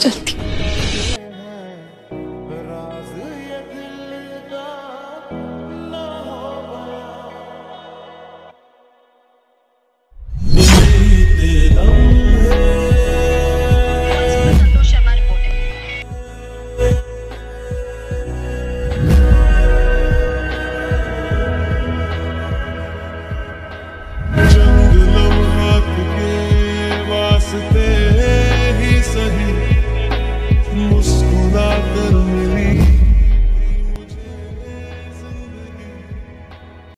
चलती।